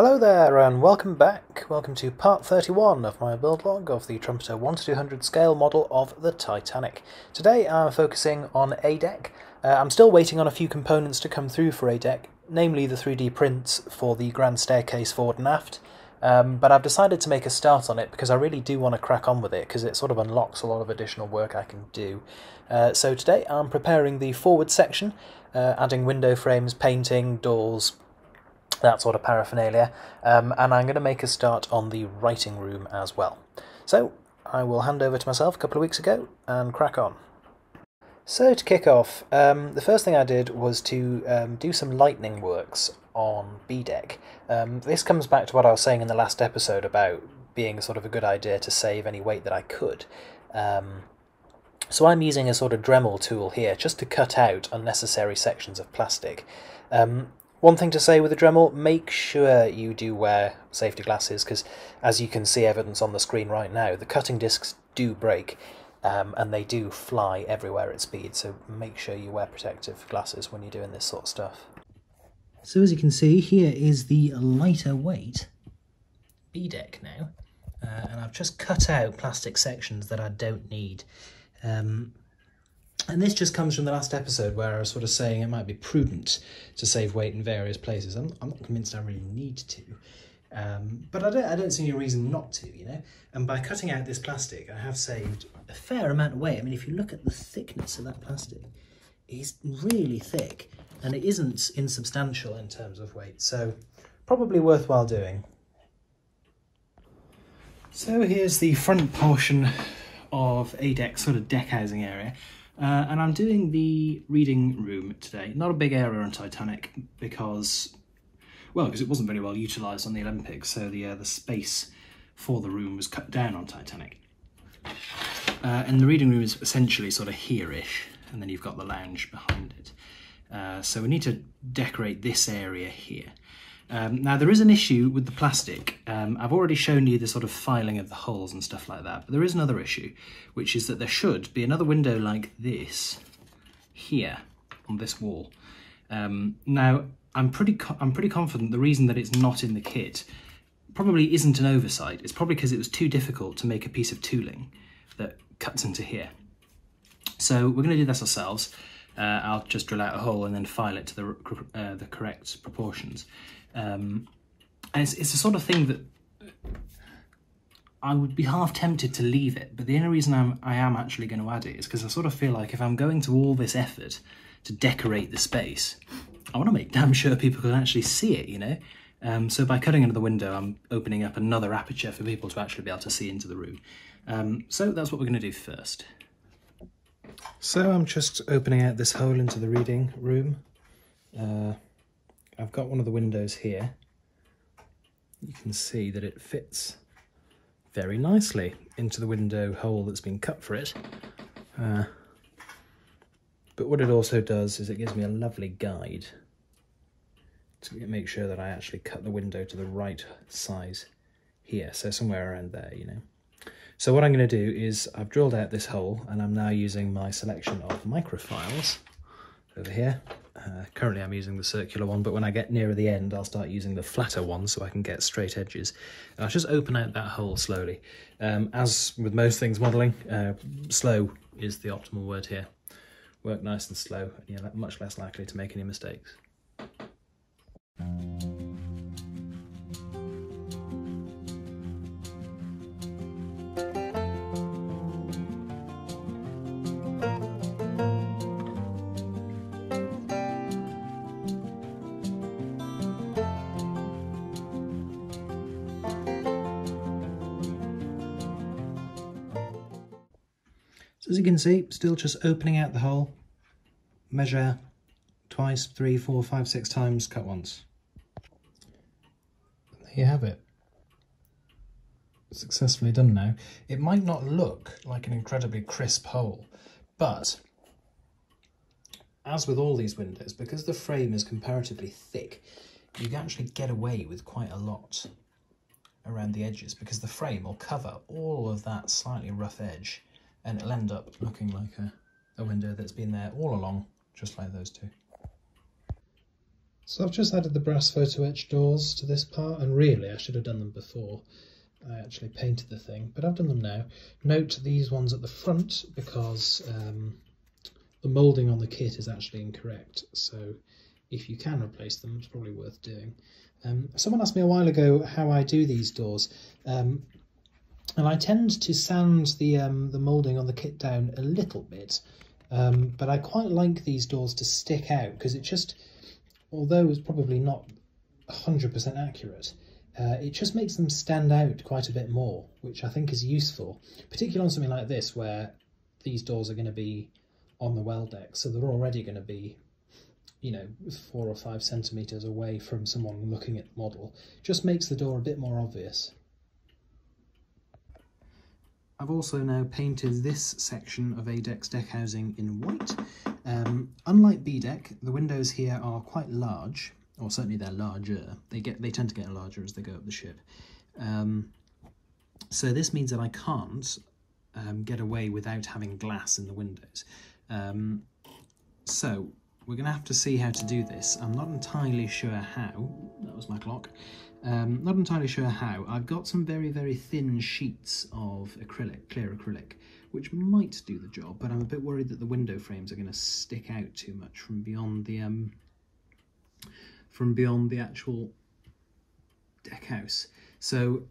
Hello there and welcome back. Welcome to part 31 of my build log of the Trumpeter 1 to 200 scale model of the Titanic. Today I'm focusing on A deck. Uh, I'm still waiting on a few components to come through for A deck, namely the 3D prints for the grand staircase forward and aft. Um, but I've decided to make a start on it because I really do want to crack on with it because it sort of unlocks a lot of additional work I can do. Uh, so today I'm preparing the forward section, uh, adding window frames, painting, doors, that sort of paraphernalia, um, and I'm going to make a start on the writing room as well. So I will hand over to myself a couple of weeks ago and crack on. So to kick off, um, the first thing I did was to um, do some lightning works on B deck. Um, this comes back to what I was saying in the last episode about being sort of a good idea to save any weight that I could. Um, so I'm using a sort of Dremel tool here just to cut out unnecessary sections of plastic. Um, one thing to say with a Dremel, make sure you do wear safety glasses because as you can see evidence on the screen right now, the cutting discs do break um, and they do fly everywhere at speed, so make sure you wear protective glasses when you're doing this sort of stuff. So as you can see, here is the lighter weight B deck now, uh, and I've just cut out plastic sections that I don't need. Um, and this just comes from the last episode where I was sort of saying it might be prudent to save weight in various places. I'm, I'm not convinced I really need to, um, but I don't, I don't see any reason not to, you know? And by cutting out this plastic, I have saved a fair amount of weight. I mean, if you look at the thickness of that plastic, it's really thick and it isn't insubstantial in terms of weight. So probably worthwhile doing. So here's the front portion of a deck, sort of deck housing area. Uh, and I'm doing the reading room today. Not a big area on Titanic because, well, because it wasn't very well utilised on the Olympics, so the uh, the space for the room was cut down on Titanic. Uh, and the reading room is essentially sort of here-ish, and then you've got the lounge behind it. Uh, so we need to decorate this area here. Um, now there is an issue with the plastic. Um, I've already shown you the sort of filing of the holes and stuff like that, but there is another issue, which is that there should be another window like this here on this wall. Um, now I'm pretty I'm pretty confident the reason that it's not in the kit probably isn't an oversight. It's probably because it was too difficult to make a piece of tooling that cuts into here. So we're going to do this ourselves. Uh, I'll just drill out a hole and then file it to the, uh, the correct proportions. Um, and it's, it's the sort of thing that I would be half tempted to leave it, but the only reason I'm, I am actually going to add it is because I sort of feel like if I'm going to all this effort to decorate the space, I want to make damn sure people can actually see it, you know? Um, so by cutting into the window, I'm opening up another aperture for people to actually be able to see into the room. Um, so that's what we're going to do first. So I'm just opening out this hole into the reading room. Uh, I've got one of the windows here. You can see that it fits very nicely into the window hole that's been cut for it. Uh, but what it also does is it gives me a lovely guide to make sure that I actually cut the window to the right size here, so somewhere around there, you know. So what I'm going to do is I've drilled out this hole and I'm now using my selection of microfiles over here. Uh, currently I'm using the circular one, but when I get nearer the end, I'll start using the flatter one so I can get straight edges. And I'll just open out that hole slowly. Um, as with most things modelling, uh, slow is the optimal word here. Work nice and slow, and you're much less likely to make any mistakes. Can see, still just opening out the hole, measure twice, three, four, five, six times, cut once. There you have it. Successfully done now. It might not look like an incredibly crisp hole, but as with all these windows, because the frame is comparatively thick, you can actually get away with quite a lot around the edges because the frame will cover all of that slightly rough edge and it'll end up looking like a, a window that's been there all along, just like those two. So I've just added the brass photo etch doors to this part, and really I should have done them before I actually painted the thing, but I've done them now. Note these ones at the front because um, the moulding on the kit is actually incorrect, so if you can replace them, it's probably worth doing. Um, someone asked me a while ago how I do these doors, um, and I tend to sand the, um, the moulding on the kit down a little bit, um, but I quite like these doors to stick out because it just although it's probably not 100% accurate, uh, it just makes them stand out quite a bit more, which I think is useful, particularly on something like this where these doors are going to be on the well deck, so they're already going to be, you know, four or five centimetres away from someone looking at the model. Just makes the door a bit more obvious. I've also now painted this section of A-Deck's deck housing in white. Um, unlike B-Deck, the windows here are quite large, or certainly they're larger. They get they tend to get larger as they go up the ship. Um, so this means that I can't um, get away without having glass in the windows. Um, so we're going to have to see how to do this. I'm not entirely sure how. That was my clock. Um, not entirely sure how. I've got some very, very thin sheets of acrylic, clear acrylic, which might do the job, but I'm a bit worried that the window frames are going to stick out too much from beyond the um, from beyond the actual deck house. So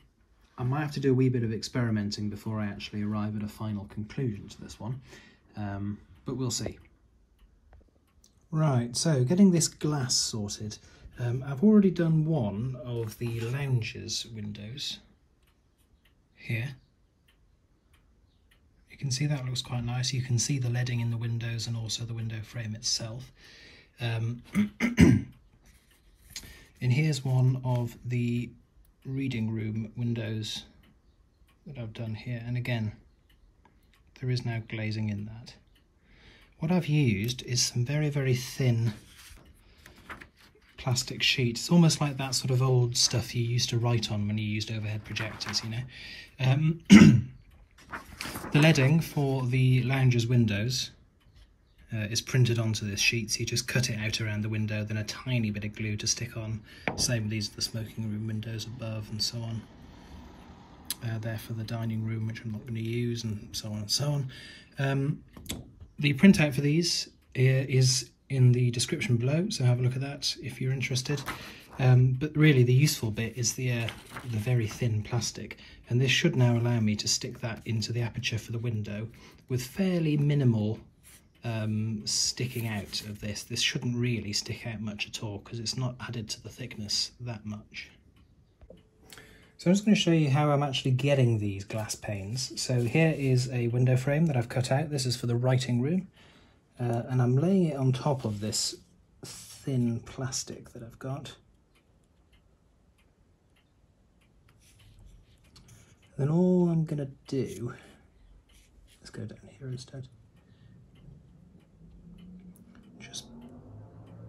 I might have to do a wee bit of experimenting before I actually arrive at a final conclusion to this one, um, but we'll see. Right, so getting this glass sorted. Um, I've already done one of the lounges windows here. You can see that looks quite nice. You can see the leading in the windows and also the window frame itself. Um, and here's one of the reading room windows that I've done here. And again, there is now glazing in that. What I've used is some very, very thin plastic sheet. It's almost like that sort of old stuff you used to write on when you used overhead projectors, you know. Um, the leading for the lounger's windows uh, is printed onto this sheet, so you just cut it out around the window, then a tiny bit of glue to stick on. Same with these the smoking room windows above and so on. Uh, there for the dining room, which I'm not going to use, and so on and so on. Um, the printout for these uh, is in the description below, so have a look at that if you're interested. Um, but really the useful bit is the, uh, the very thin plastic, and this should now allow me to stick that into the aperture for the window with fairly minimal um, sticking out of this. This shouldn't really stick out much at all because it's not added to the thickness that much. So I'm just going to show you how I'm actually getting these glass panes. So here is a window frame that I've cut out. This is for the writing room uh, and I'm laying it on top of this thin plastic that I've got. then all I'm going to do, let's go down here instead, just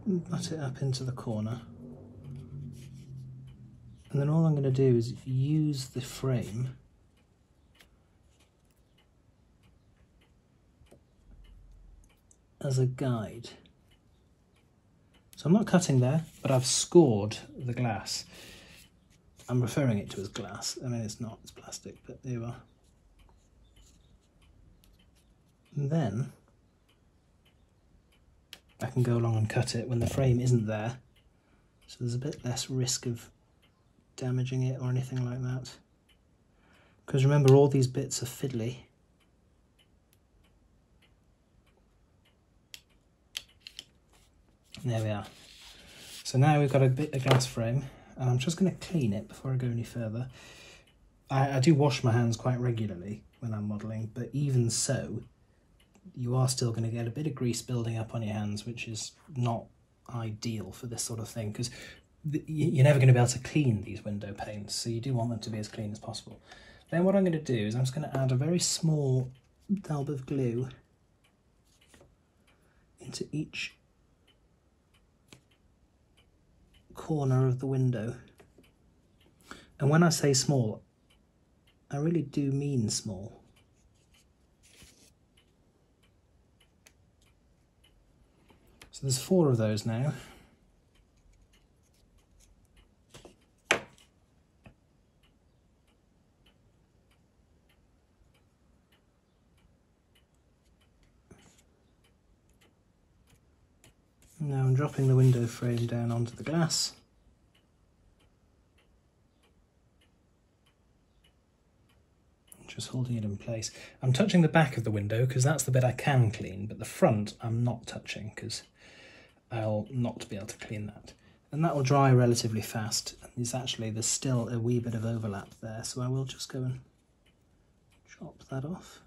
butt it up into the corner. And then all I'm going to do is use the frame as a guide. So I'm not cutting there, but I've scored the glass. I'm referring it to as glass. I mean, it's not, it's plastic, but there you are. And then I can go along and cut it when the frame isn't there. So there's a bit less risk of damaging it or anything like that. Because remember, all these bits are fiddly. There we are. So now we've got a bit of glass frame and I'm just going to clean it before I go any further. I, I do wash my hands quite regularly when I'm modelling, but even so, you are still going to get a bit of grease building up on your hands, which is not ideal for this sort of thing because you're never going to be able to clean these window panes, so you do want them to be as clean as possible. Then what I'm going to do is I'm just going to add a very small dab of glue into each corner of the window. And when I say small, I really do mean small. So there's four of those now. Now I'm dropping the window frame down onto the glass. Just holding it in place. I'm touching the back of the window because that's the bit I can clean, but the front I'm not touching because I'll not be able to clean that. And that will dry relatively fast. There's actually, there's still a wee bit of overlap there, so I will just go and chop that off.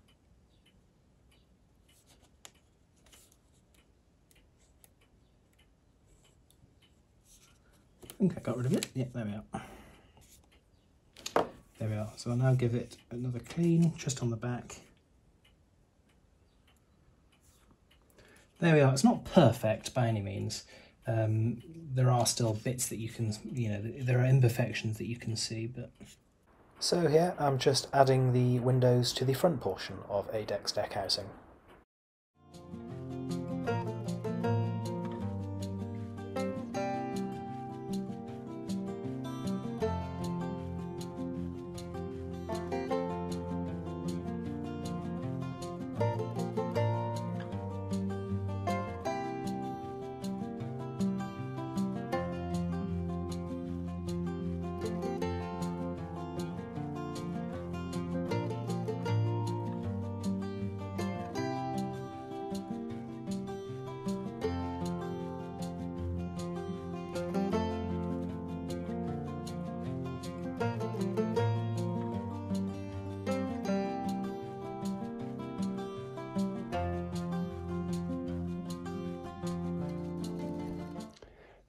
Think I got rid of it. Yeah, there we are. There we are. So I'll now give it another clean just on the back. There we are. It's not perfect by any means. Um, there are still bits that you can, you know, there are imperfections that you can see, but... So here I'm just adding the windows to the front portion of a deck's deck housing.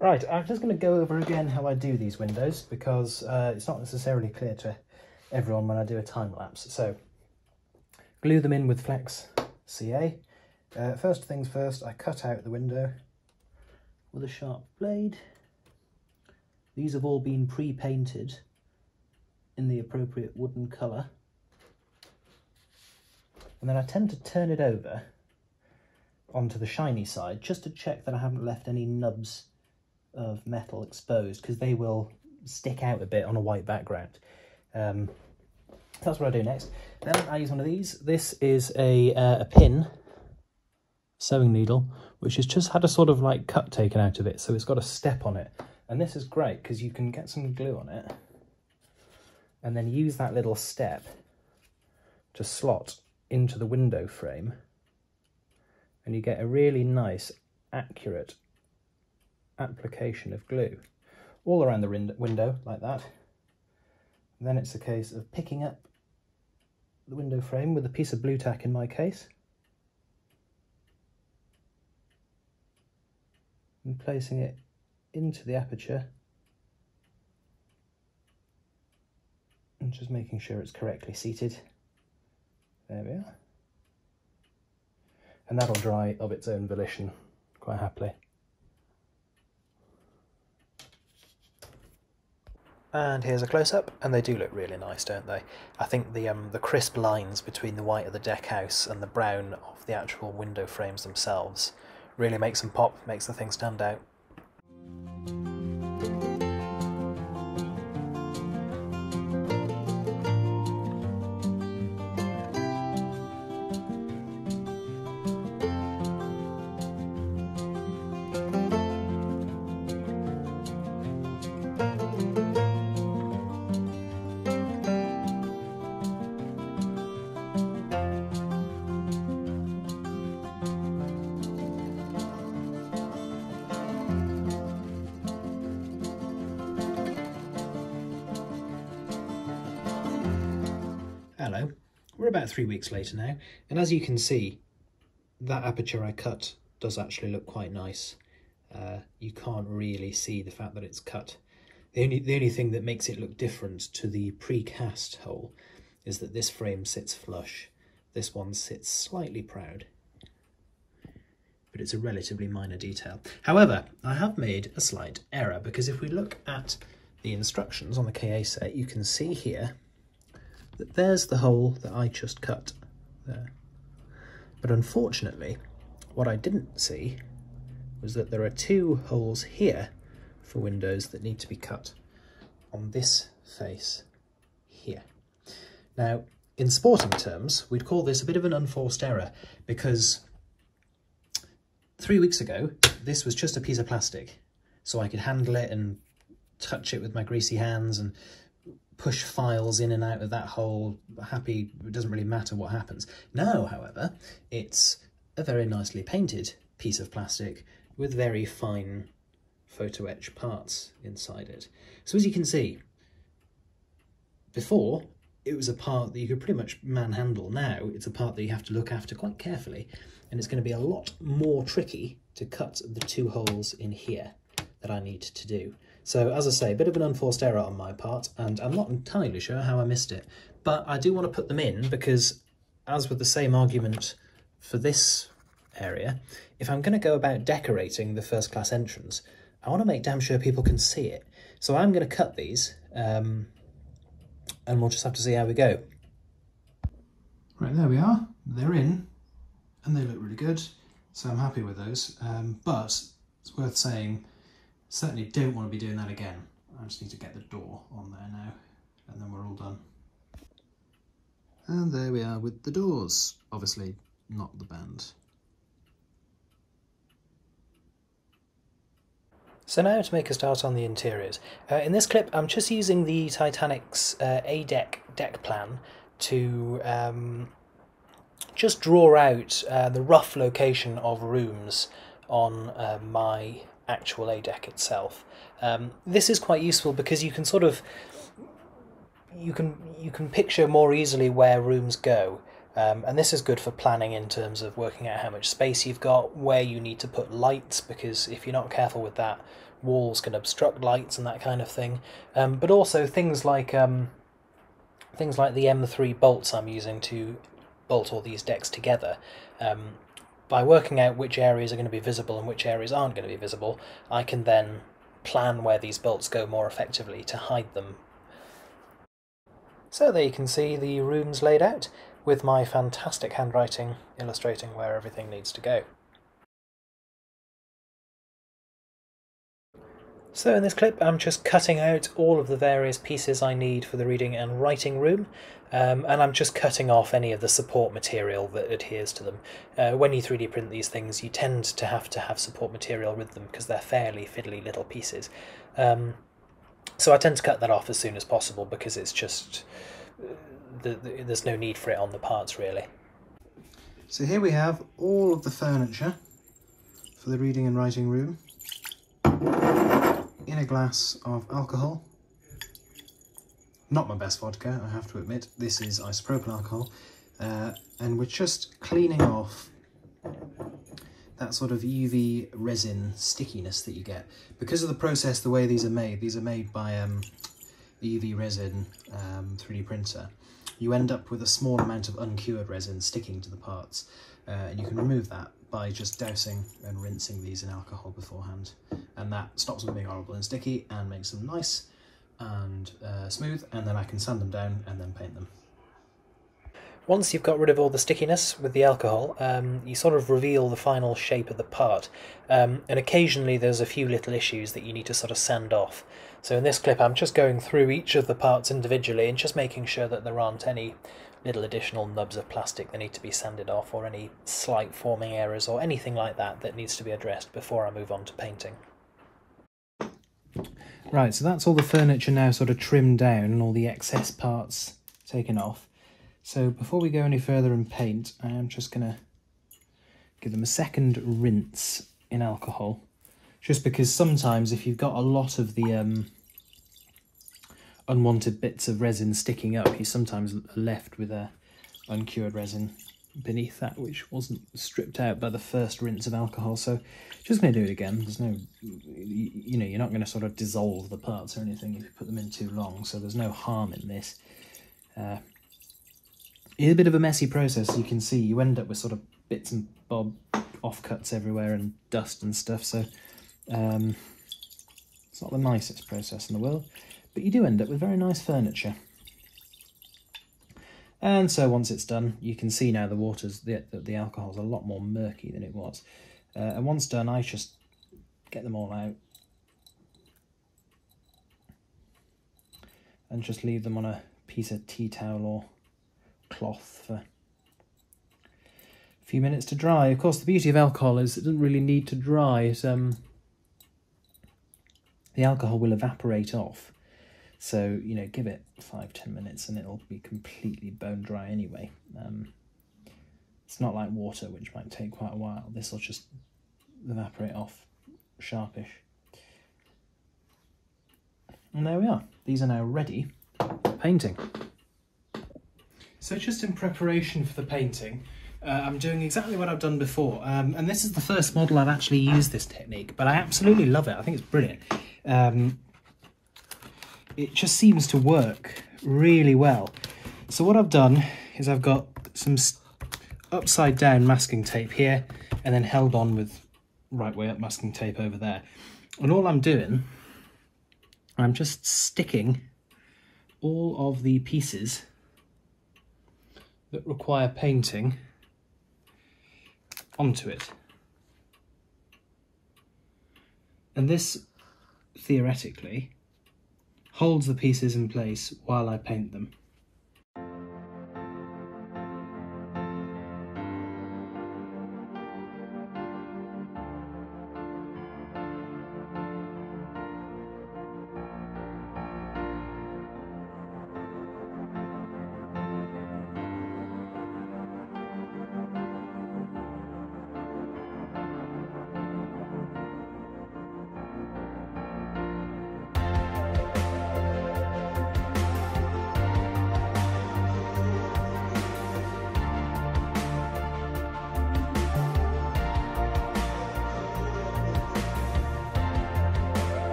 Right, I'm just going to go over again how I do these windows because uh, it's not necessarily clear to everyone when I do a time lapse. So, glue them in with Flex CA. Uh, first things first, I cut out the window with a sharp blade. These have all been pre-painted in the appropriate wooden colour. And then I tend to turn it over onto the shiny side just to check that I haven't left any nubs of metal exposed because they will stick out a bit on a white background. Um, that's what I do next. Then I use one of these. This is a, uh, a pin sewing needle, which has just had a sort of like cut taken out of it. So it's got a step on it. And this is great because you can get some glue on it and then use that little step to slot into the window frame and you get a really nice accurate application of glue all around the window like that. then it's a case of picking up the window frame with a piece of Blu Tack in my case and placing it into the aperture and just making sure it's correctly seated. There we are. And that'll dry of its own volition quite happily. And here's a close-up, and they do look really nice, don't they? I think the um, the crisp lines between the white of the deck house and the brown of the actual window frames themselves really makes them pop, makes the thing stand out. Three weeks later now, and as you can see, that aperture I cut does actually look quite nice. Uh, you can't really see the fact that it's cut. The only, the only thing that makes it look different to the precast hole is that this frame sits flush. This one sits slightly proud. But it's a relatively minor detail. However, I have made a slight error because if we look at the instructions on the KA set, you can see here that there's the hole that I just cut there. But unfortunately, what I didn't see was that there are two holes here for windows that need to be cut on this face here. Now, in sporting terms, we'd call this a bit of an unforced error because three weeks ago, this was just a piece of plastic so I could handle it and touch it with my greasy hands and push files in and out of that hole, happy, it doesn't really matter what happens. Now, however, it's a very nicely painted piece of plastic with very fine photo etch parts inside it. So as you can see, before it was a part that you could pretty much manhandle. Now it's a part that you have to look after quite carefully and it's going to be a lot more tricky to cut the two holes in here that I need to do. So as I say, a bit of an unforced error on my part, and I'm not entirely sure how I missed it, but I do want to put them in because, as with the same argument for this area, if I'm going to go about decorating the first class entrance, I want to make damn sure people can see it. So I'm going to cut these, um, and we'll just have to see how we go. Right, there we are. They're in, and they look really good, so I'm happy with those. Um, but it's worth saying Certainly don't want to be doing that again. I just need to get the door on there now and then we're all done. And there we are with the doors. Obviously not the band. So now to make a start on the interiors. Uh, in this clip I'm just using the Titanic's uh, A-deck deck plan to um, just draw out uh, the rough location of rooms on uh, my actual A deck itself. Um, this is quite useful because you can sort of you can you can picture more easily where rooms go. Um, and this is good for planning in terms of working out how much space you've got, where you need to put lights, because if you're not careful with that, walls can obstruct lights and that kind of thing. Um, but also things like um, things like the M3 bolts I'm using to bolt all these decks together. By working out which areas are going to be visible and which areas aren't going to be visible, I can then plan where these bolts go more effectively to hide them. So there you can see the rooms laid out, with my fantastic handwriting illustrating where everything needs to go. So in this clip I'm just cutting out all of the various pieces I need for the reading and writing room um, and I'm just cutting off any of the support material that adheres to them. Uh, when you 3D print these things you tend to have to have support material with them because they're fairly fiddly little pieces. Um, so I tend to cut that off as soon as possible because it's just, uh, the, the, there's no need for it on the parts really. So here we have all of the furniture for the reading and writing room in a glass of alcohol. Not my best vodka, I have to admit. This is isopropyl alcohol. Uh, and we're just cleaning off that sort of UV resin stickiness that you get. Because of the process, the way these are made, these are made by um, UV resin um, 3D printer, you end up with a small amount of uncured resin sticking to the parts. Uh, and you can remove that by just dousing and rinsing these in alcohol beforehand. And that stops them being horrible and sticky and makes them nice and uh, smooth, and then I can sand them down and then paint them. Once you've got rid of all the stickiness with the alcohol, um, you sort of reveal the final shape of the part. Um, and occasionally there's a few little issues that you need to sort of sand off. So in this clip I'm just going through each of the parts individually and just making sure that there aren't any little additional nubs of plastic that need to be sanded off or any slight forming errors or anything like that that needs to be addressed before I move on to painting. Right, so that's all the furniture now sort of trimmed down and all the excess parts taken off. So before we go any further and paint, I am just going to give them a second rinse in alcohol. Just because sometimes if you've got a lot of the um, unwanted bits of resin sticking up, you sometimes left with a uncured resin beneath that which wasn't stripped out by the first rinse of alcohol. So just going to do it again. There's no you know you're not going to sort of dissolve the parts or anything if you put them in too long. So there's no harm in this. Uh, it's a bit of a messy process you can see. You end up with sort of bits and bob offcuts everywhere and dust and stuff. So um, it's not the nicest process in the world but you do end up with very nice furniture. And so once it's done, you can see now the water's, the, the alcohol's a lot more murky than it was. Uh, and once done, I just get them all out. And just leave them on a piece of tea towel or cloth for a few minutes to dry. Of course, the beauty of alcohol is it doesn't really need to dry. It's, um, the alcohol will evaporate off. So, you know, give it five, ten minutes and it'll be completely bone dry anyway. Um, it's not like water, which might take quite a while. This will just evaporate off sharpish. And there we are. These are now ready for painting. So just in preparation for the painting, uh, I'm doing exactly what I've done before. Um, and this is the first model I've actually used this technique, but I absolutely love it. I think it's brilliant. Um, it just seems to work really well. So what I've done is I've got some upside down masking tape here and then held on with right way up masking tape over there. And all I'm doing, I'm just sticking all of the pieces that require painting onto it. And this, theoretically, holds the pieces in place while I paint them.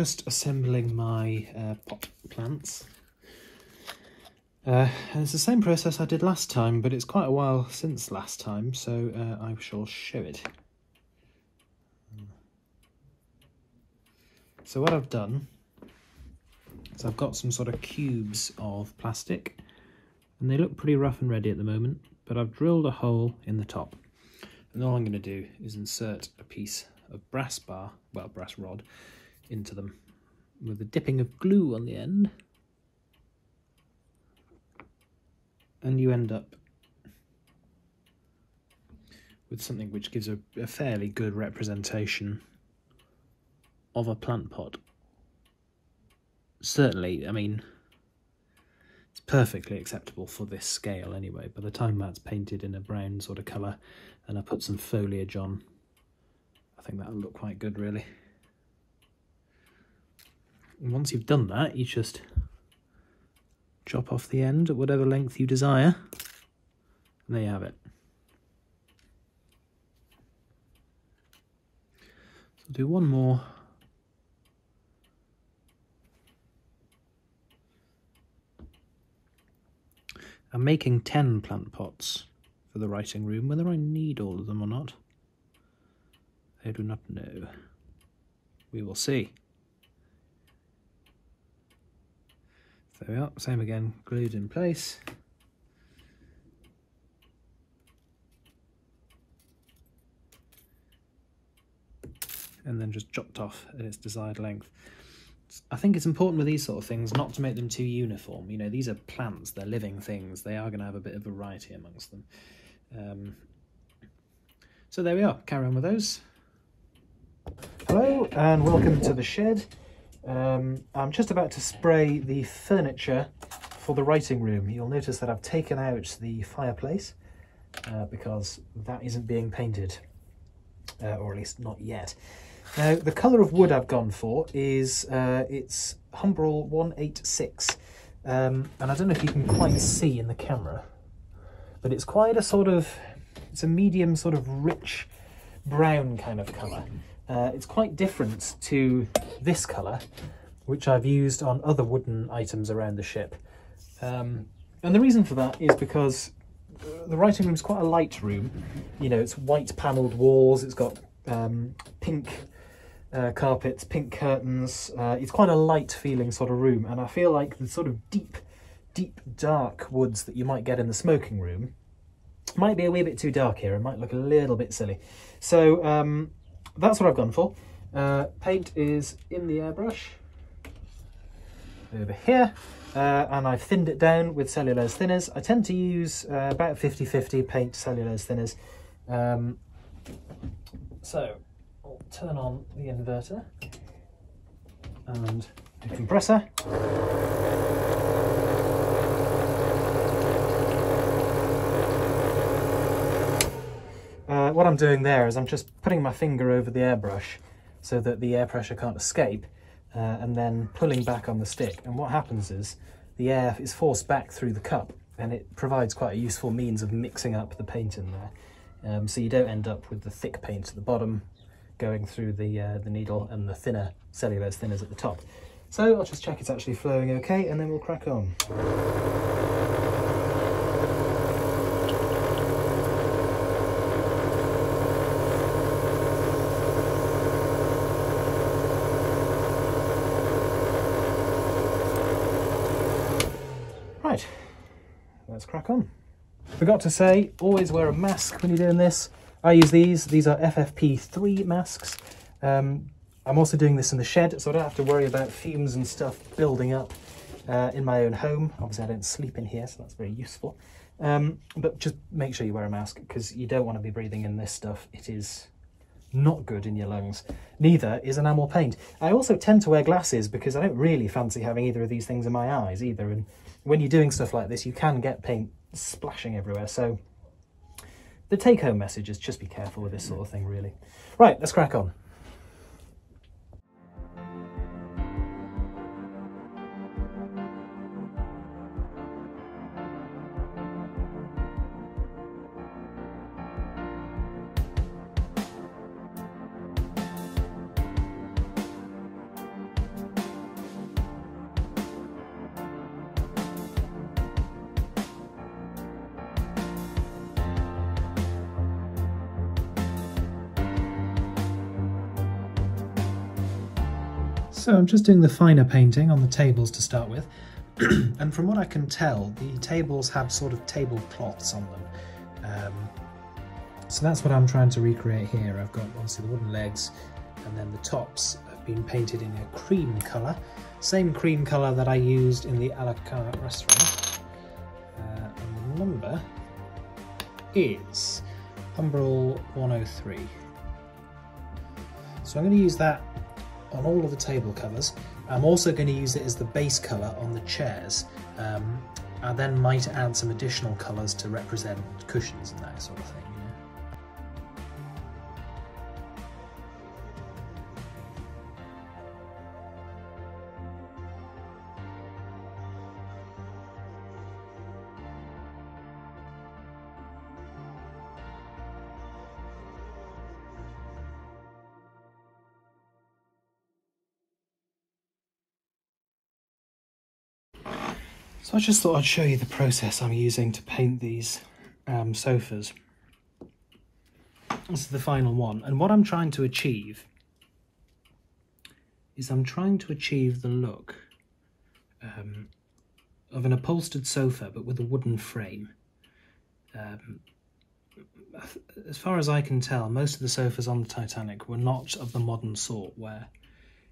Just assembling my uh, pot plants. Uh, and it's the same process I did last time, but it's quite a while since last time, so uh, I shall show it. So what I've done is I've got some sort of cubes of plastic, and they look pretty rough and ready at the moment, but I've drilled a hole in the top. And all I'm going to do is insert a piece of brass bar, well, brass rod, into them with a dipping of glue on the end. And you end up with something which gives a, a fairly good representation of a plant pot. Certainly, I mean, it's perfectly acceptable for this scale anyway. By the time that's painted in a brown sort of colour and I put some foliage on, I think that'll look quite good really. And once you've done that, you just chop off the end at whatever length you desire. And there you have it. So I'll do one more. I'm making 10 plant pots for the writing room. Whether I need all of them or not, I do not know. We will see. There we are, same again, glued in place. And then just chopped off at its desired length. I think it's important with these sort of things not to make them too uniform. You know, these are plants, they're living things. They are going to have a bit of variety amongst them. Um, so there we are, carry on with those. Hello and welcome to the shed. Um, I'm just about to spray the furniture for the writing room. You'll notice that I've taken out the fireplace uh, because that isn't being painted, uh, or at least not yet. Now, the colour of wood I've gone for is uh, it's Humbrol 186. Um, and I don't know if you can quite see in the camera, but it's quite a sort of, it's a medium sort of rich brown kind of colour. Uh, it's quite different to this colour, which I've used on other wooden items around the ship. Um, and the reason for that is because the writing room is quite a light room. You know, it's white panelled walls, it's got um, pink uh, carpets, pink curtains. Uh, it's quite a light feeling sort of room. And I feel like the sort of deep, deep dark woods that you might get in the smoking room might be a wee bit too dark here. It might look a little bit silly. So um, that's what I've gone for. Uh, paint is in the airbrush over here uh, and I've thinned it down with cellulose thinners. I tend to use uh, about 50-50 paint cellulose thinners. Um, so I'll turn on the inverter and the compressor. Uh, what I'm doing there is I'm just putting my finger over the airbrush so that the air pressure can't escape uh, and then pulling back on the stick. And what happens is the air is forced back through the cup and it provides quite a useful means of mixing up the paint in there. Um, so you don't end up with the thick paint at the bottom going through the, uh, the needle and the thinner cellulose thinners at the top. So I'll just check it's actually flowing okay and then we'll crack on. Right, let's crack on. Forgot to say, always wear a mask when you're doing this. I use these, these are FFP3 masks. Um, I'm also doing this in the shed, so I don't have to worry about fumes and stuff building up uh, in my own home. Obviously I don't sleep in here, so that's very useful. Um, but just make sure you wear a mask because you don't want to be breathing in this stuff. It is not good in your lungs. Neither is enamel paint. I also tend to wear glasses because I don't really fancy having either of these things in my eyes either. And when you're doing stuff like this, you can get paint splashing everywhere. So the take home message is just be careful with this sort of thing, really. Right, let's crack on. So I'm just doing the finer painting on the tables to start with. and from what I can tell, the tables have sort of tablecloths on them. Um, so that's what I'm trying to recreate here. I've got obviously the wooden legs and then the tops have been painted in a cream colour. Same cream colour that I used in the a la carte restaurant. Uh, and the number is Humbrol 103. So I'm going to use that on all of the table covers. I'm also going to use it as the base colour on the chairs. Um, I then might add some additional colours to represent cushions and that sort of thing. So I just thought I'd show you the process I'm using to paint these um, sofas. This is the final one. And what I'm trying to achieve is I'm trying to achieve the look um, of an upholstered sofa but with a wooden frame. Um, as far as I can tell, most of the sofas on the Titanic were not of the modern sort where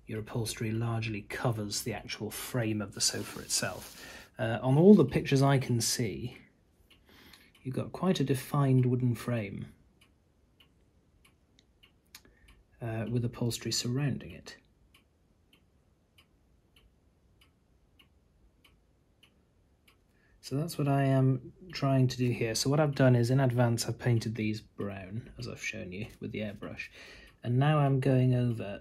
your upholstery largely covers the actual frame of the sofa itself. Uh, on all the pictures I can see, you've got quite a defined wooden frame uh, with upholstery surrounding it. So that's what I am trying to do here. So what I've done is in advance I've painted these brown, as I've shown you, with the airbrush. And now I'm going over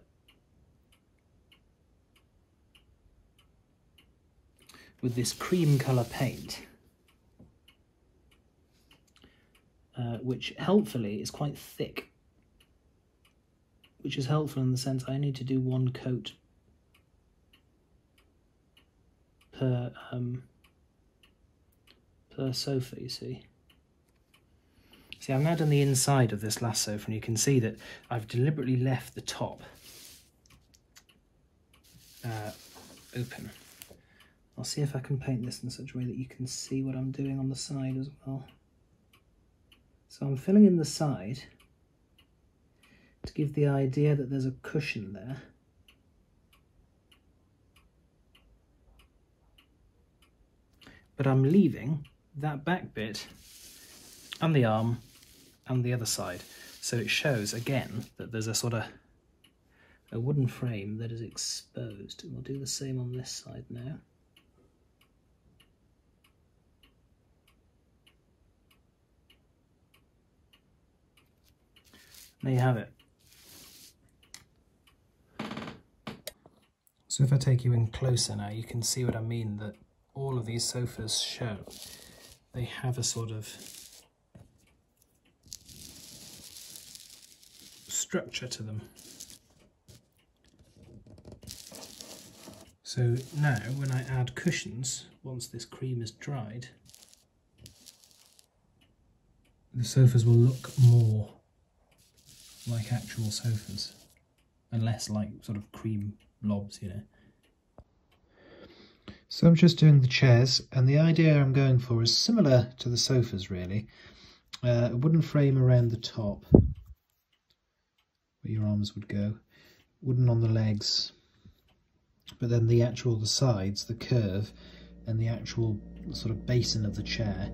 with this cream colour paint, uh, which helpfully is quite thick, which is helpful in the sense I need to do one coat per um, per sofa, you see. See, I've now done the inside of this last sofa, and you can see that I've deliberately left the top uh, open. I'll see if I can paint this in such a way that you can see what I'm doing on the side as well. So I'm filling in the side to give the idea that there's a cushion there. But I'm leaving that back bit and the arm and the other side. So it shows again that there's a sort of a wooden frame that is exposed. And we'll do the same on this side now. There you have it. So if I take you in closer now, you can see what I mean, that all of these sofas show. They have a sort of structure to them. So now when I add cushions, once this cream is dried, the sofas will look more like actual sofas and less like sort of cream blobs, you know. So I'm just doing the chairs and the idea I'm going for is similar to the sofas really. Uh, a wooden frame around the top where your arms would go, wooden on the legs, but then the actual, the sides, the curve and the actual sort of basin of the chair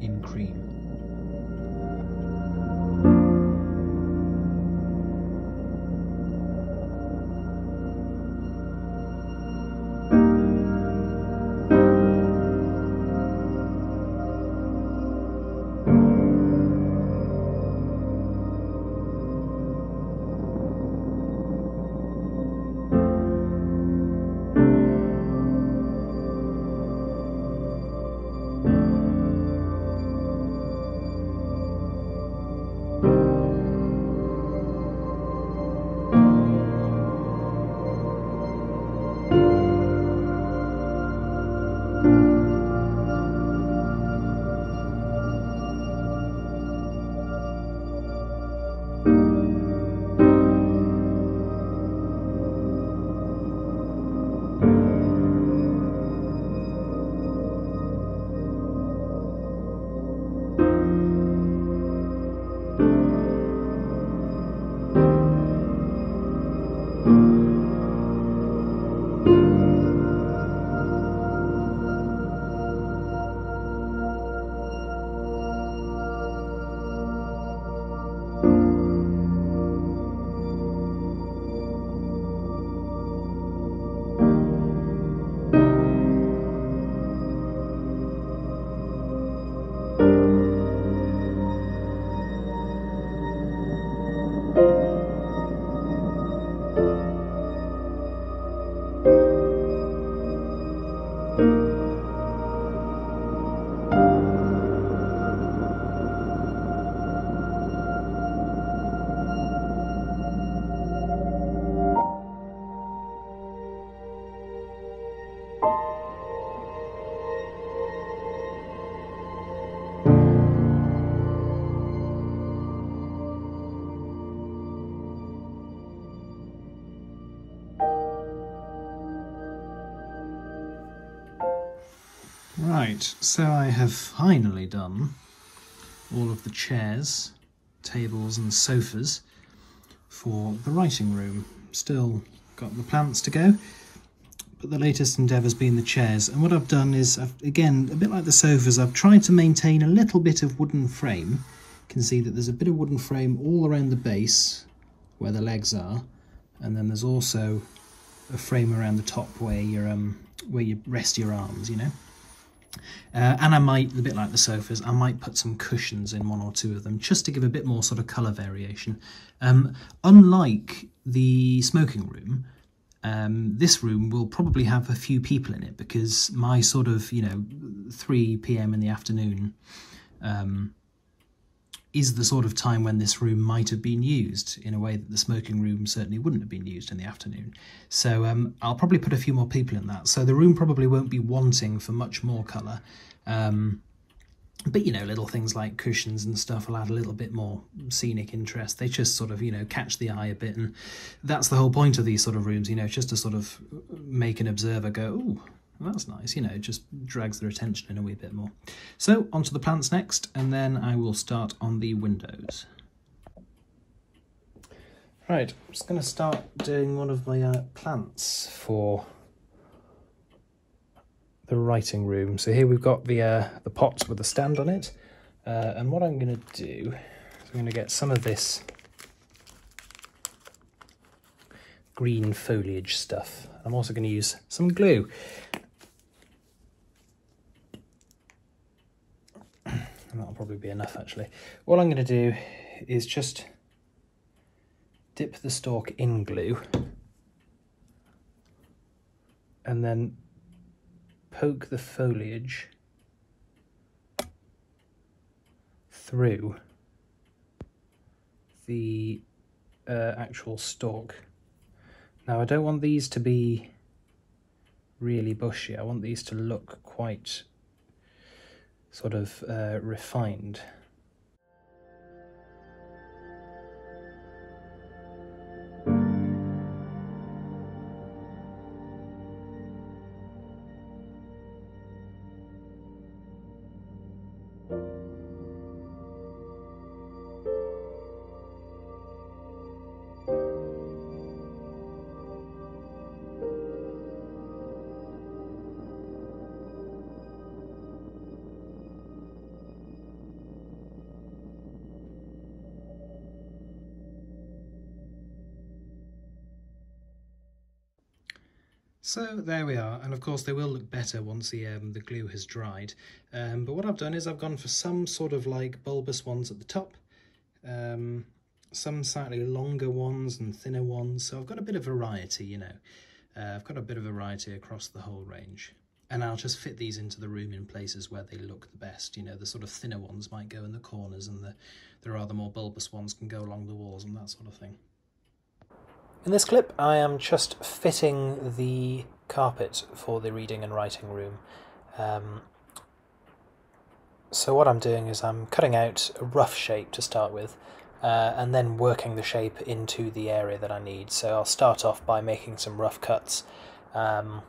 in cream. Right, so I have finally done all of the chairs, tables and sofas for the writing room. Still got the plants to go, but the latest endeavour's been the chairs. And what I've done is, I've, again, a bit like the sofas, I've tried to maintain a little bit of wooden frame. You can see that there's a bit of wooden frame all around the base where the legs are, and then there's also a frame around the top where you um where you rest your arms, you know. Uh, and I might, a bit like the sofas, I might put some cushions in one or two of them just to give a bit more sort of colour variation. Um, unlike the smoking room, um, this room will probably have a few people in it because my sort of, you know, 3 p.m. in the afternoon um, is the sort of time when this room might have been used in a way that the smoking room certainly wouldn't have been used in the afternoon. So um, I'll probably put a few more people in that. So the room probably won't be wanting for much more colour. Um, but, you know, little things like cushions and stuff will add a little bit more scenic interest. They just sort of, you know, catch the eye a bit. And that's the whole point of these sort of rooms, you know, just to sort of make an observer go, ooh, that's nice, you know, it just drags their attention in a wee bit more. So onto the plants next, and then I will start on the windows. Right, I'm just going to start doing one of my uh, plants for the writing room. So here we've got the uh, the pot with the stand on it. Uh, and what I'm going to do is I'm going to get some of this green foliage stuff. I'm also going to use some glue. And that'll probably be enough actually. What I'm going to do is just dip the stalk in glue and then poke the foliage through the uh, actual stalk. Now I don't want these to be really bushy, I want these to look quite sort of uh, refined. So there we are, and of course they will look better once the um, the glue has dried. Um, but what I've done is I've gone for some sort of like bulbous ones at the top, um, some slightly longer ones and thinner ones, so I've got a bit of variety, you know. Uh, I've got a bit of variety across the whole range. And I'll just fit these into the room in places where they look the best. You know, the sort of thinner ones might go in the corners and the, the rather more bulbous ones can go along the walls and that sort of thing. In this clip I am just fitting the carpet for the reading and writing room. Um, so what I'm doing is I'm cutting out a rough shape to start with uh, and then working the shape into the area that I need. So I'll start off by making some rough cuts, um,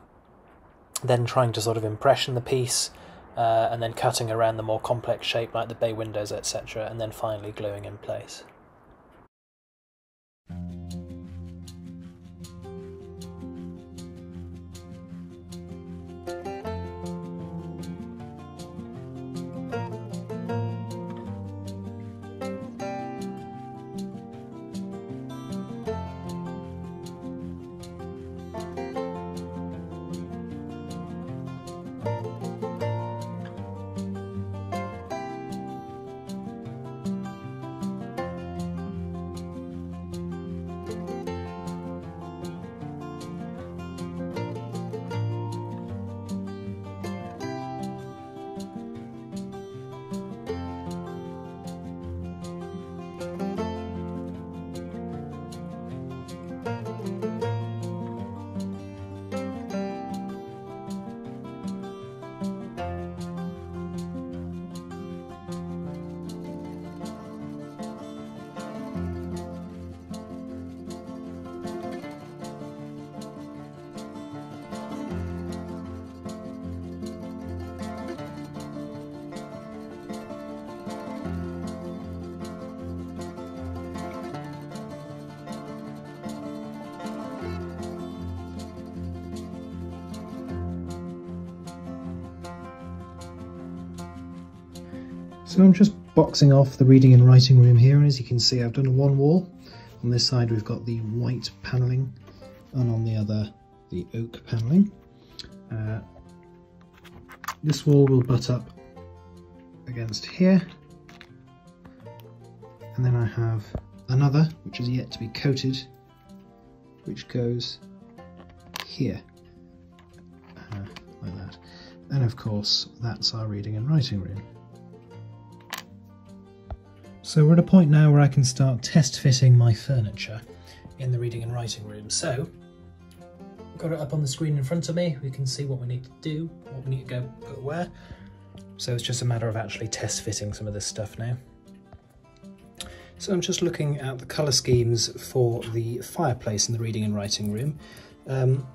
then trying to sort of impression the piece, uh, and then cutting around the more complex shape like the bay windows etc and then finally gluing in place. So I'm just boxing off the reading and writing room here and as you can see I've done one wall. On this side we've got the white panelling and on the other the oak panelling. Uh, this wall will butt up against here and then I have another which is yet to be coated which goes here uh, like that and of course that's our reading and writing room. So we're at a point now where I can start test fitting my furniture in the reading and writing room. So, got it up on the screen in front of me. We can see what we need to do, what we need to go put where. So it's just a matter of actually test fitting some of this stuff now. So I'm just looking at the colour schemes for the fireplace in the reading and writing room. Um,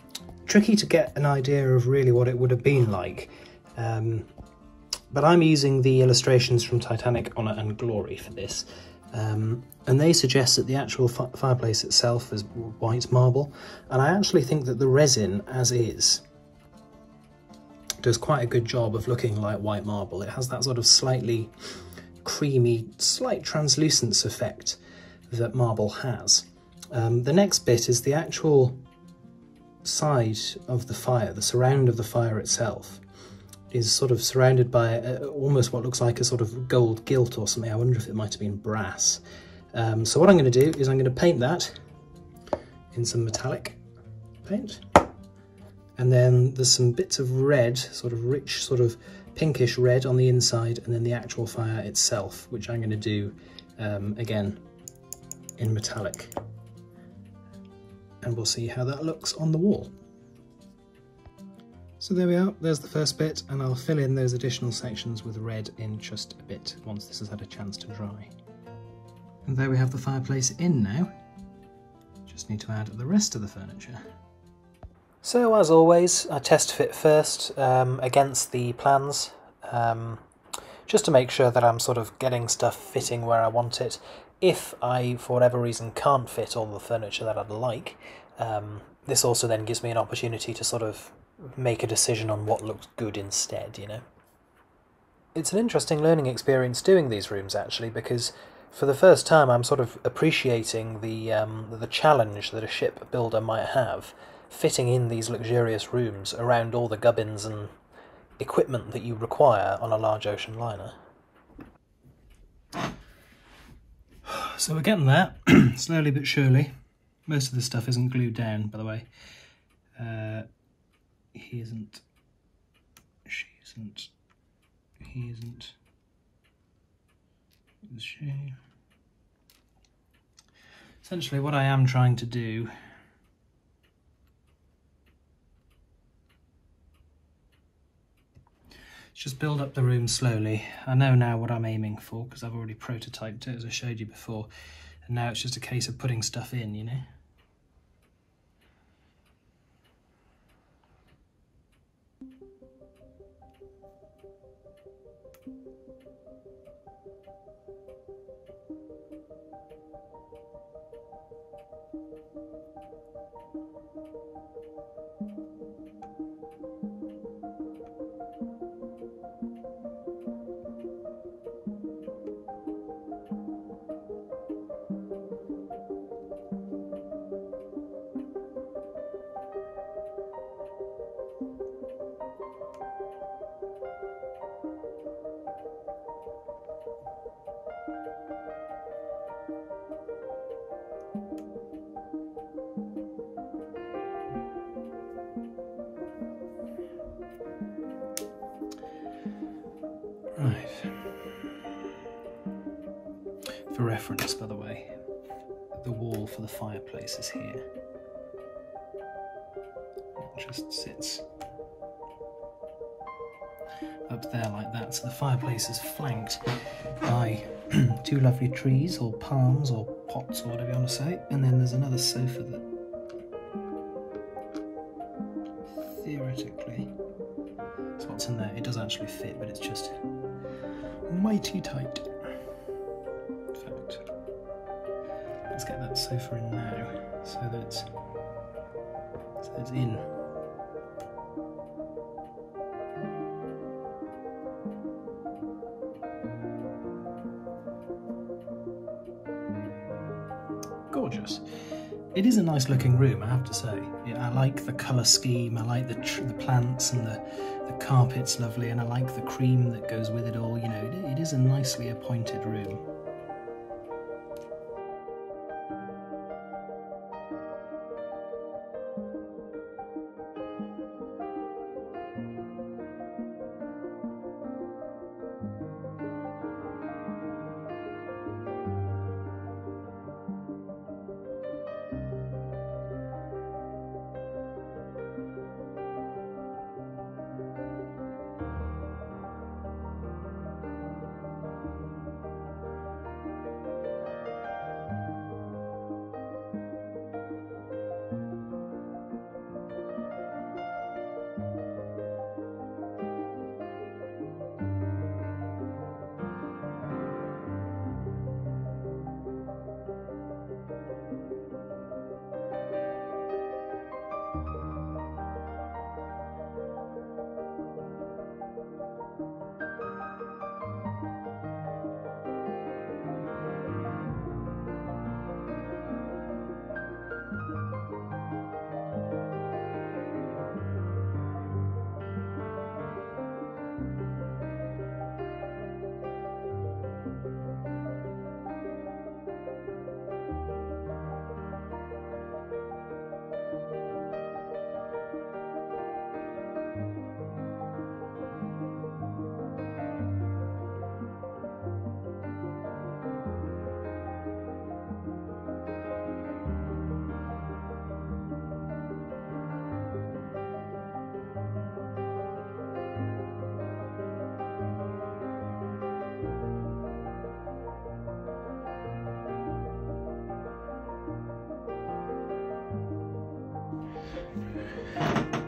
tricky to get an idea of really what it would have been like. Um, but I'm using the illustrations from Titanic, Honour and Glory for this. Um, and they suggest that the actual fi fireplace itself is white marble. And I actually think that the resin, as is, does quite a good job of looking like white marble. It has that sort of slightly creamy, slight translucence effect that marble has. Um, the next bit is the actual side of the fire, the surround of the fire itself is sort of surrounded by a, almost what looks like a sort of gold gilt or something. I wonder if it might have been brass. Um, so what I'm going to do is I'm going to paint that in some metallic paint. And then there's some bits of red, sort of rich, sort of pinkish red on the inside, and then the actual fire itself, which I'm going to do um, again in metallic. And we'll see how that looks on the wall. So there we are, there's the first bit, and I'll fill in those additional sections with red in just a bit once this has had a chance to dry. And there we have the fireplace in now. Just need to add the rest of the furniture. So as always, I test fit first um, against the plans, um, just to make sure that I'm sort of getting stuff fitting where I want it. If I, for whatever reason, can't fit all the furniture that I'd like, um, this also then gives me an opportunity to sort of make a decision on what looks good instead, you know? It's an interesting learning experience doing these rooms actually because for the first time I'm sort of appreciating the um, the challenge that a ship builder might have fitting in these luxurious rooms around all the gubbins and equipment that you require on a large ocean liner. So we're getting there, slowly but surely. Most of the stuff isn't glued down, by the way. Uh, he isn't, she isn't, he isn't, is she? Essentially what I am trying to do just build up the room slowly. I know now what I'm aiming for because I've already prototyped it as I showed you before and now it's just a case of putting stuff in, you know? thank you Right. For reference, by the way, the wall for the fireplace is here. It just sits up there like that. So the fireplace is flanked by two lovely trees or palms or pots or whatever you want to say. And then there's another sofa that theoretically is what's in there. It does actually fit, but it's just mighty tight. In fact, let's get that sofa in now so that it's, so it's in. Gorgeous. It is a nice looking room, I have to say. Like the colour scheme, I like the, the plants and the, the carpet's lovely, and I like the cream that goes with it all. You know, it, it is a nicely appointed room.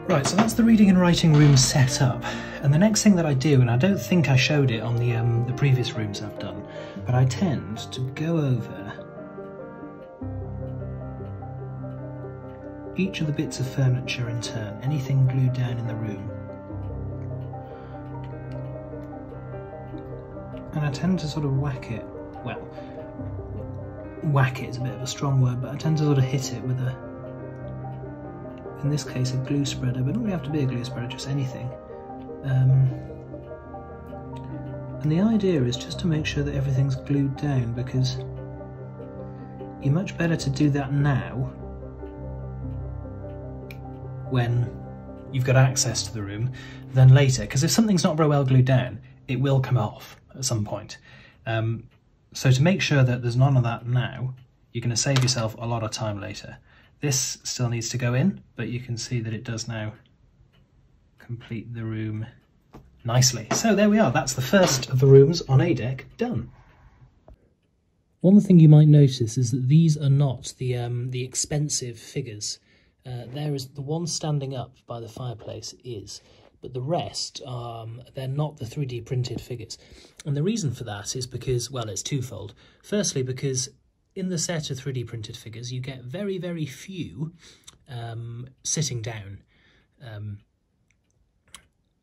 Right, so that's the reading and writing room set up. And the next thing that I do, and I don't think I showed it on the, um, the previous rooms I've done, but I tend to go over each of the bits of furniture in turn, anything glued down in the room. And I tend to sort of whack it, well, whack it is a bit of a strong word, but I tend to sort of hit it with a in this case a glue spreader, but it doesn't have to be a glue spreader, just anything. Um, and the idea is just to make sure that everything's glued down because you're much better to do that now when you've got access to the room than later because if something's not very well glued down it will come off at some point. Um, so to make sure that there's none of that now you're going to save yourself a lot of time later. This still needs to go in, but you can see that it does now complete the room nicely. So there we are, that's the first of the rooms on A deck done. One thing you might notice is that these are not the um, the expensive figures. Uh, there is the one standing up by the fireplace is, but the rest um, they're not the 3D printed figures. And the reason for that is because well, it's twofold. Firstly, because in the set of 3D printed figures, you get very, very few um, sitting down. Um,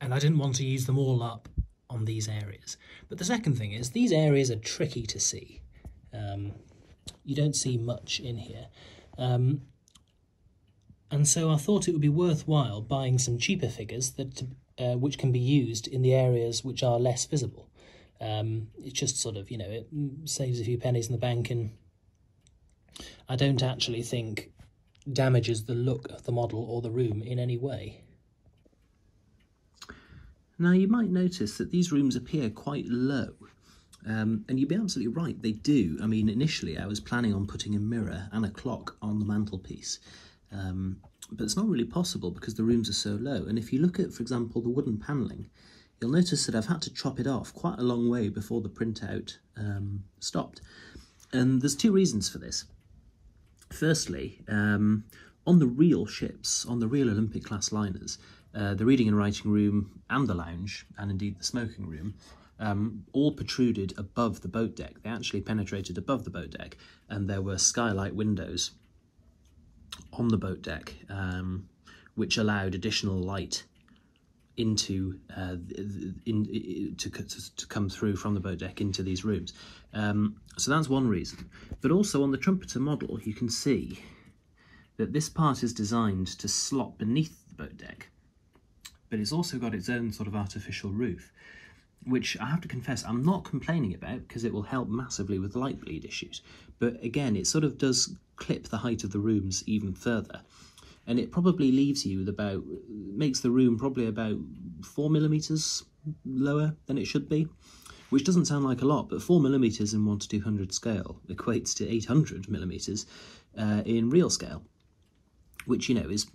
and I didn't want to use them all up on these areas. But the second thing is, these areas are tricky to see. Um, you don't see much in here. Um, and so I thought it would be worthwhile buying some cheaper figures that uh, which can be used in the areas which are less visible. Um, it's just sort of, you know, it saves a few pennies in the bank and I don't actually think damages the look of the model or the room in any way. Now you might notice that these rooms appear quite low. Um, and you'd be absolutely right, they do. I mean, initially I was planning on putting a mirror and a clock on the mantelpiece, um, but it's not really possible because the rooms are so low. And if you look at, for example, the wooden panelling, you'll notice that I've had to chop it off quite a long way before the printout um, stopped. And there's two reasons for this. Firstly, um, on the real ships, on the real Olympic class liners, uh, the reading and writing room and the lounge, and indeed the smoking room, um, all protruded above the boat deck. They actually penetrated above the boat deck, and there were skylight windows on the boat deck, um, which allowed additional light into uh, in, to, to come through from the boat deck into these rooms. Um, so that's one reason. But also on the trumpeter model, you can see that this part is designed to slot beneath the boat deck, but it's also got its own sort of artificial roof, which I have to confess I'm not complaining about because it will help massively with light bleed issues. But again, it sort of does clip the height of the rooms even further and it probably leaves you with about makes the room probably about four millimeters lower than it should be which doesn't sound like a lot but four millimeters in 1 to 200 scale equates to 800 millimeters uh, in real scale which you know is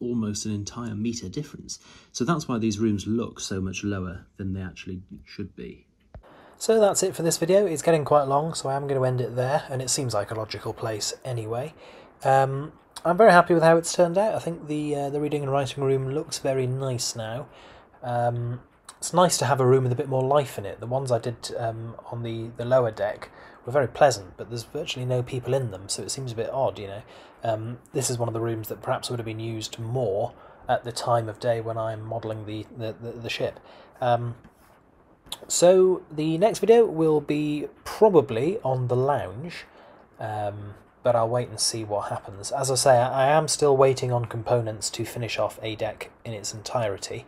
almost an entire meter difference so that's why these rooms look so much lower than they actually should be so that's it for this video. It's getting quite long, so I am going to end it there, and it seems like a logical place anyway. Um, I'm very happy with how it's turned out. I think the uh, the reading and writing room looks very nice now. Um, it's nice to have a room with a bit more life in it. The ones I did um, on the, the lower deck were very pleasant, but there's virtually no people in them, so it seems a bit odd, you know. Um, this is one of the rooms that perhaps would have been used more at the time of day when I'm modelling the, the, the, the ship. Um, so the next video will be probably on the lounge. But I'll wait and see what happens. As I say, I am still waiting on components to finish off a deck in its entirety,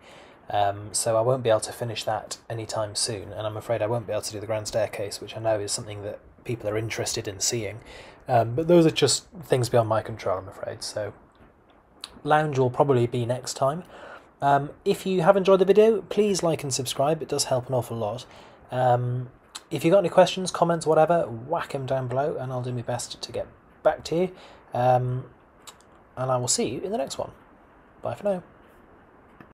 um, so I won't be able to finish that anytime soon, and I'm afraid I won't be able to do the grand staircase, which I know is something that people are interested in seeing. Um, but those are just things beyond my control, I'm afraid. So lounge will probably be next time. Um, if you have enjoyed the video, please like and subscribe. It does help an awful lot. Um, if you've got any questions, comments, whatever, whack them down below, and I'll do my best to get back to you. Um, and I will see you in the next one. Bye for now.